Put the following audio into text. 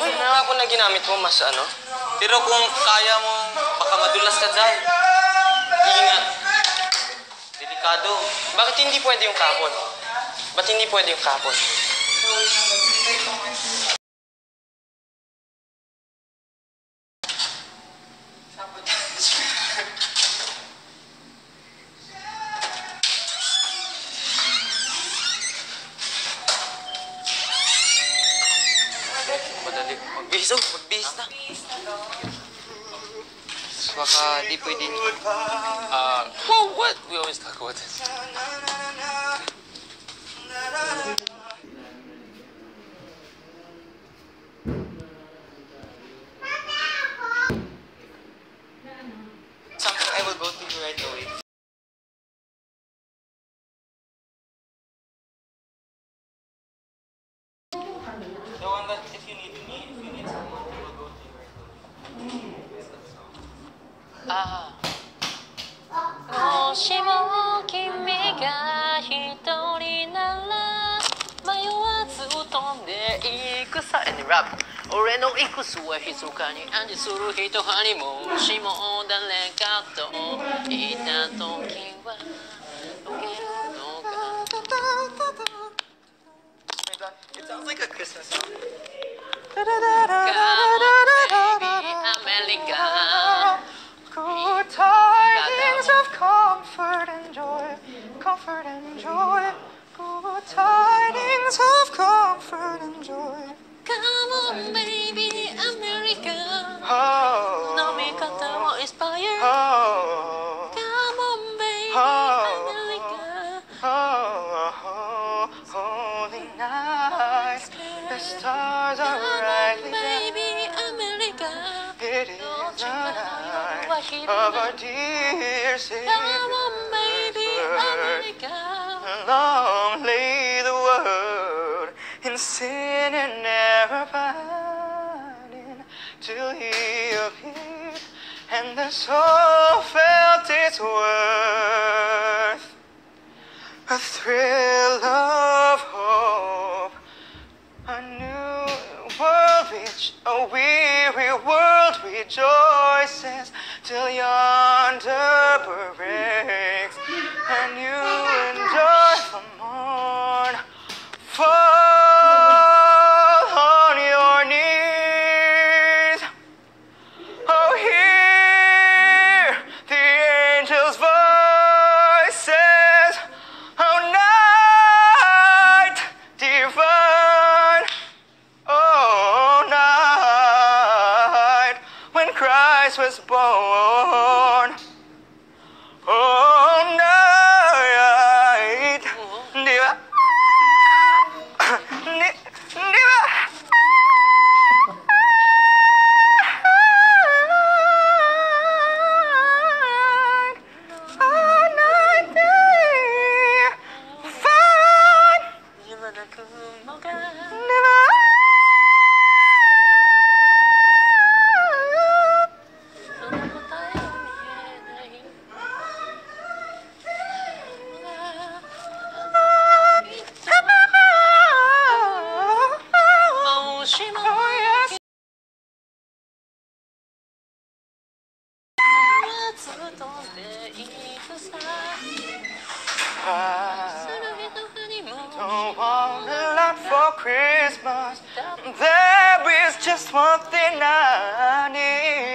Uy, yung kapon na ginamit mo, mas ano? Pero kung kaya mo, baka madulas ka dyan. Ingat. Delikado. Bakit hindi pwede yung kapon? Ba't hindi pwede yung kapon? Madali. Magbihis. Oh, magbihis na. Baka di pwede. Uh, whoa, what? We always talk about this. もしも君が一人なら迷わず飛んでいくさ。And rap. 俺の行く末密かに暗示する人はにもしも誰かといた時は。溶けるのか It sounds like a Christmas song. comfort and joy. Good tidings of comfort and joy. Come on, baby, America. Oh. No, because I will inspire. Oh. Come on, baby, oh. America. Oh, oh holy night, the stars are brightly bright. baby, America. It is the night of our dear Savior. Long lay the world in sin and error pining till he appeared and the soul felt its worth. A thrill of hope, a new world which a weary world rejoices till yonder breaks Christ was born. cry. Don't want a lot for Christmas. There is just one thing I need.